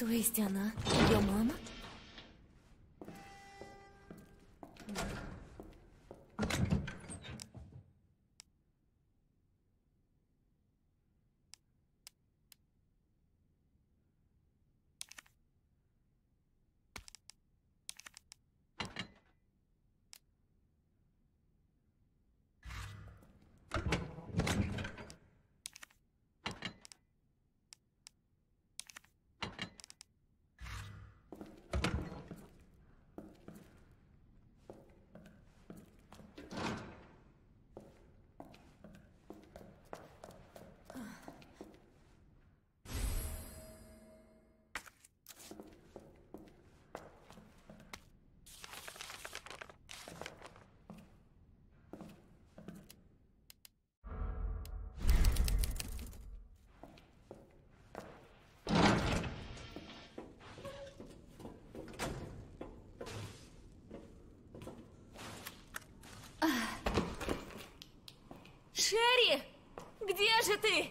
То есть она ее мама? Шерри! Где же ты?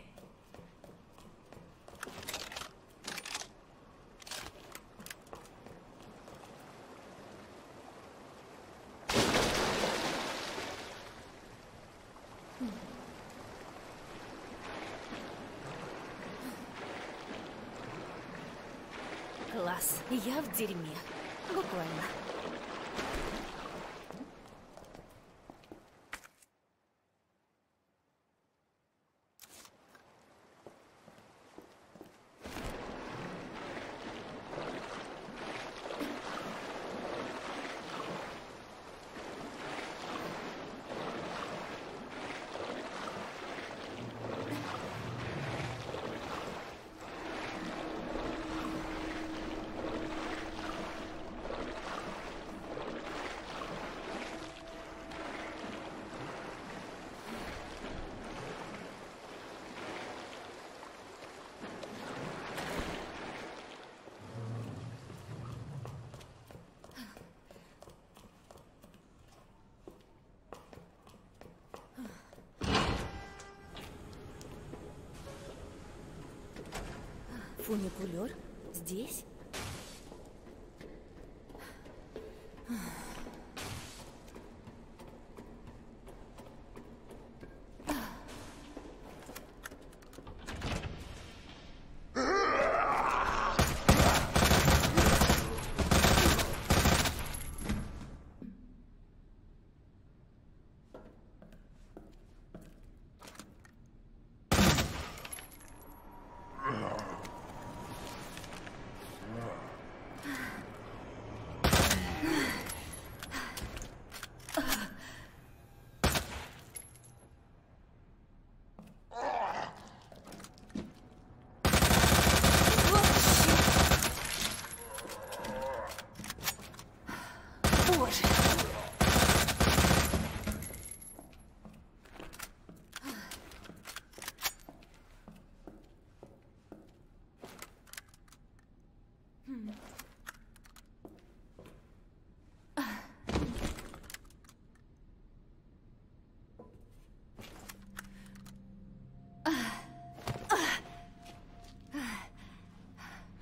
Класс, я в дерьме. Буквально. Фуникулер? Здесь? Боже!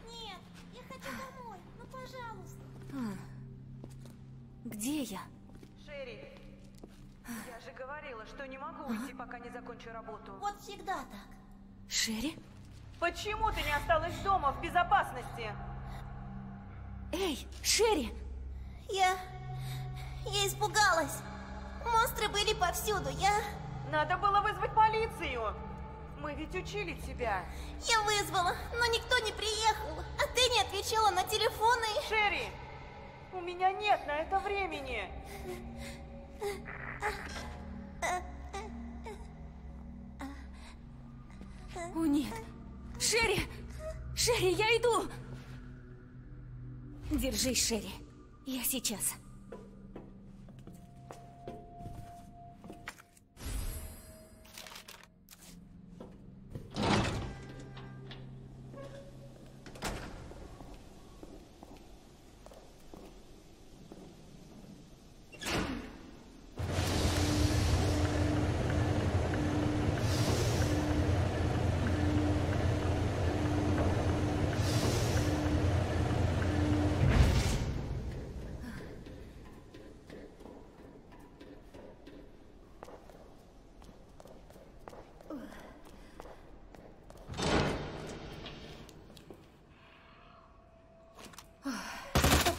Нет, я хочу домой. Ну, пожалуйста. Где я? Шерри, я же говорила, что не могу уйти, закончу работу. Вот всегда так. Шерри? Почему ты не осталась дома в безопасности? Эй, Шерри! Я... Я испугалась. Монстры были повсюду. Я... Надо было вызвать полицию. Мы ведь учили тебя. Я вызвала, но никто не приехал. А ты не отвечала на телефоны. Шерри, у меня нет на это времени. О, нет! Шерри! Шерри, я иду! Держись, Шерри. Я сейчас.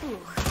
tour.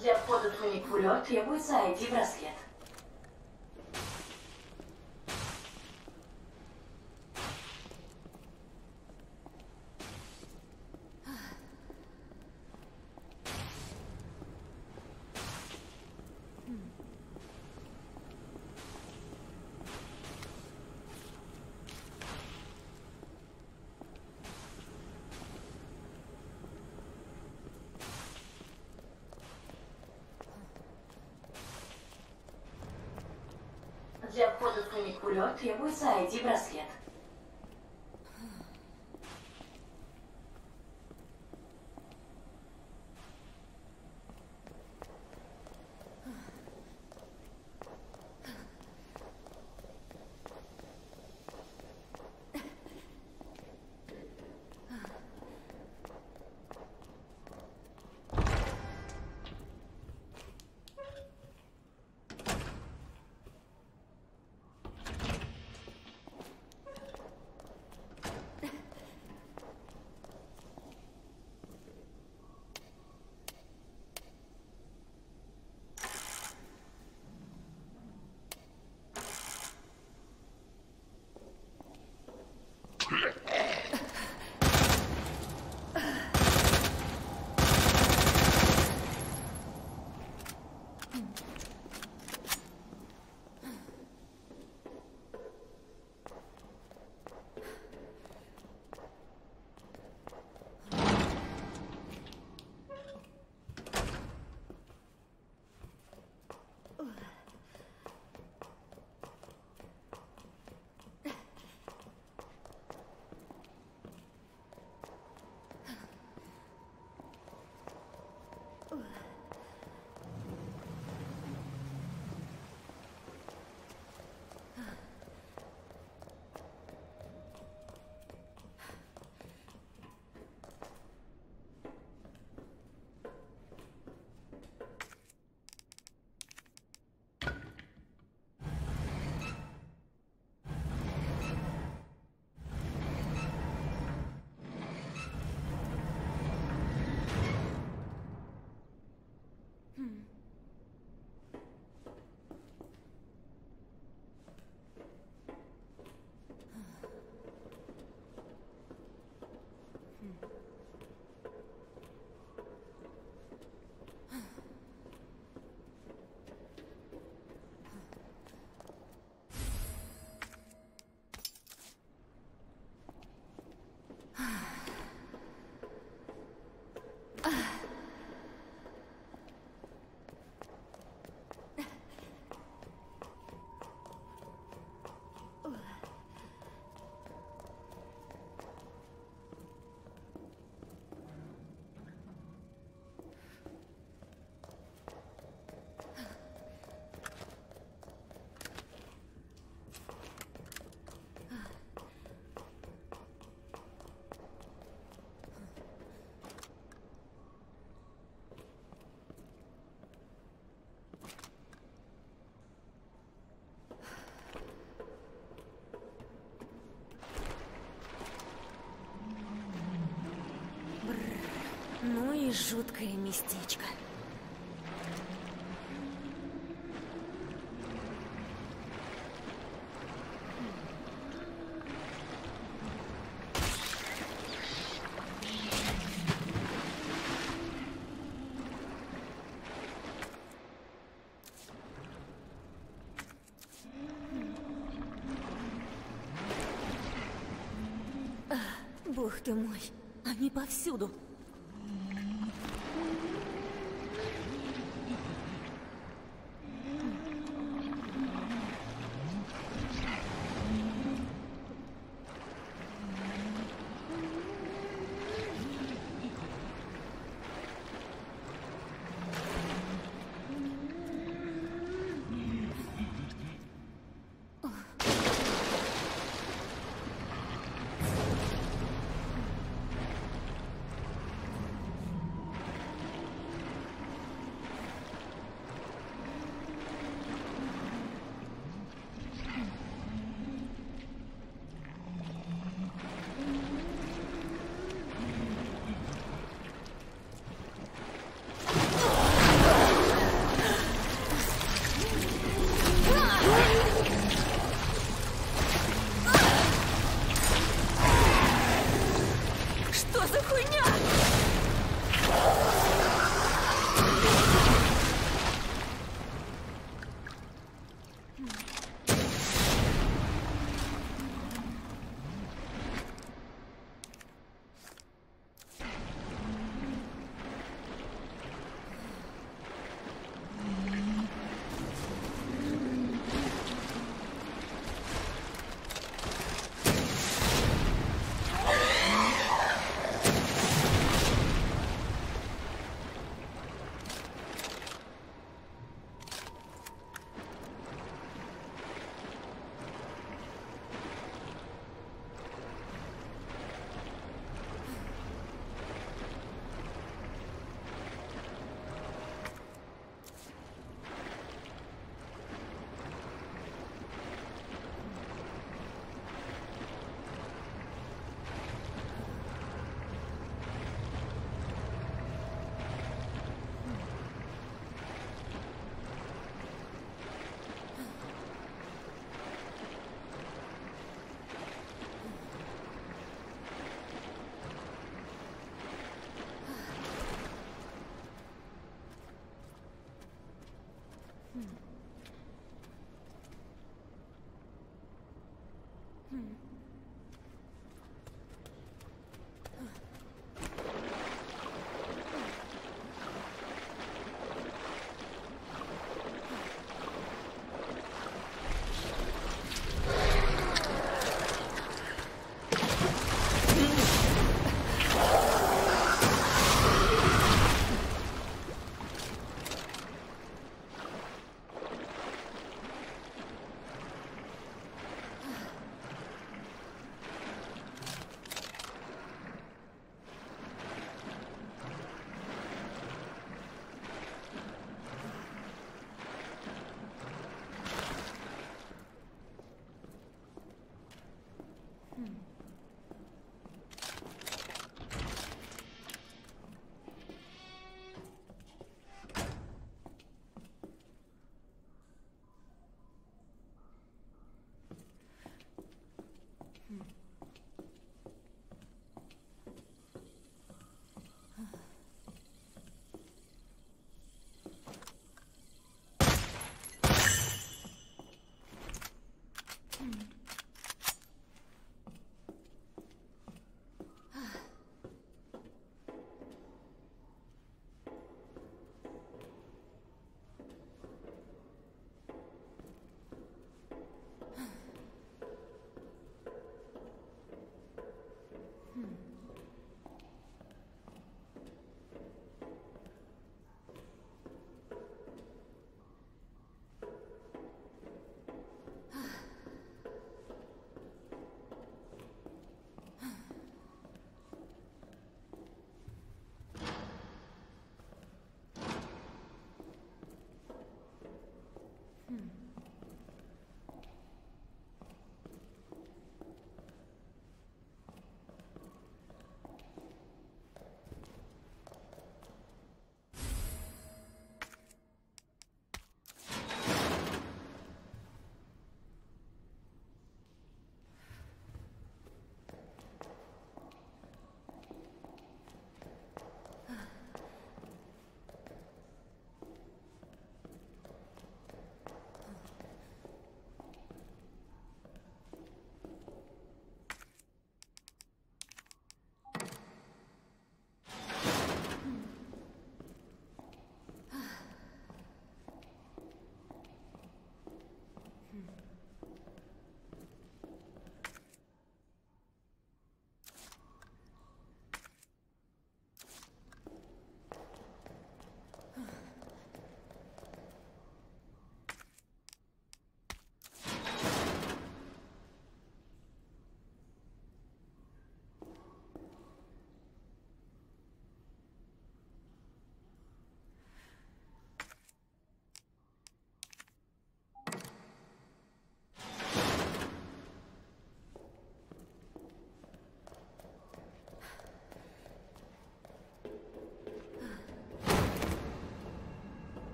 Для входа в фуникулер требуется ID-браслет. Для входа в фуникулер требуется ID-браслет. Жуткое местечко. Бог ты мой, они повсюду. 嗯。